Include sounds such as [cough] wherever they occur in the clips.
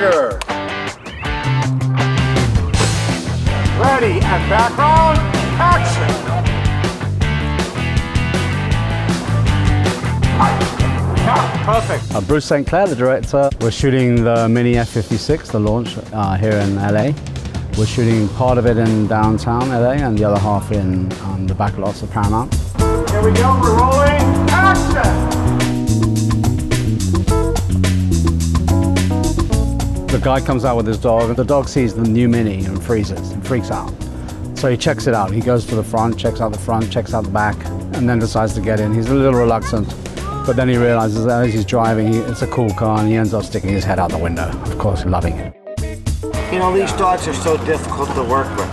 Burger. Ready and background, action. Perfect. Uh, Bruce St. Clair, the director. We're shooting the Mini F56, the launch uh, here in LA. We're shooting part of it in downtown LA and the other half in um, the back lots of Paramount. Here we go, we're rolling, action. Guy comes out with his dog, and the dog sees the new Mini and freezes and freaks out. So he checks it out. He goes to the front, checks out the front, checks out the back, and then decides to get in. He's a little reluctant, but then he realizes that as he's driving, it's a cool car, and he ends up sticking his head out the window, of course, loving it. You know, these dogs are so difficult to work with.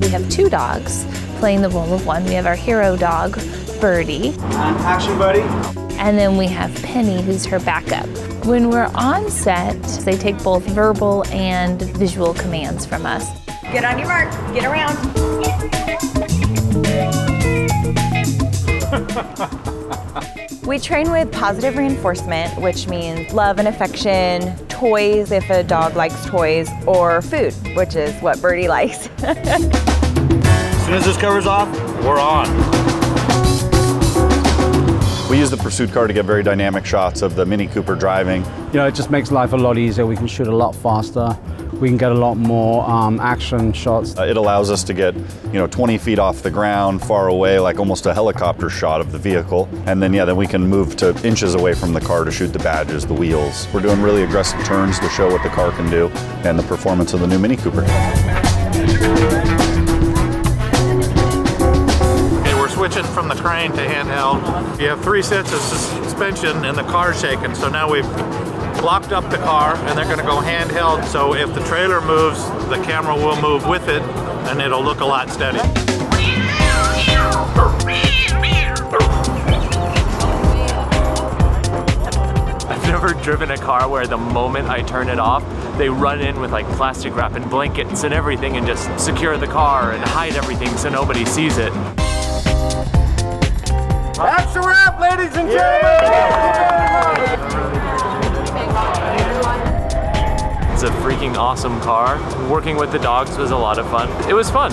We have two dogs playing the role of one. We have our hero dog, Birdie, And action, buddy. And then we have Penny, who's her backup. When we're on set, they take both verbal and visual commands from us. Get on your mark, get around. We train with positive reinforcement, which means love and affection, toys if a dog likes toys, or food, which is what Birdie likes. [laughs] As soon as this cover's off, we're on. Use the pursuit car to get very dynamic shots of the Mini Cooper driving. You know, it just makes life a lot easier. We can shoot a lot faster. We can get a lot more um, action shots. Uh, it allows us to get, you know, 20 feet off the ground, far away, like almost a helicopter shot of the vehicle. And then, yeah, then we can move to inches away from the car to shoot the badges, the wheels. We're doing really aggressive turns to show what the car can do and the performance of the new Mini Cooper. From the crane to handheld. You have three sets of suspension and the car shaking, so now we've blocked up the car and they're gonna go handheld, so if the trailer moves, the camera will move with it and it'll look a lot steady. I've never driven a car where the moment I turn it off, they run in with like plastic wrap and blankets and everything and just secure the car and hide everything so nobody sees it. That's a wrap, ladies and gentlemen. It's a freaking awesome car. Working with the dogs was a lot of fun. It was fun.